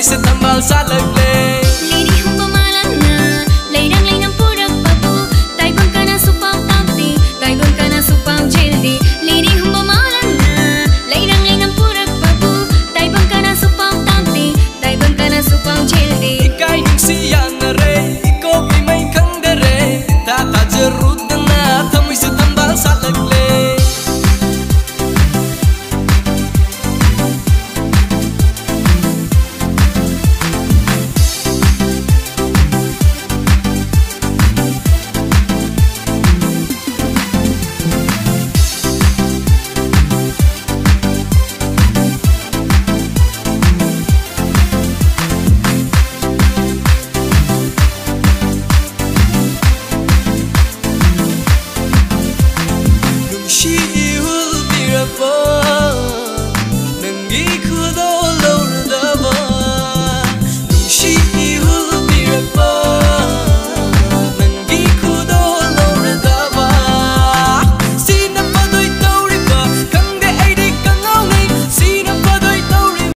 mi se tan balsa le she will be a fool.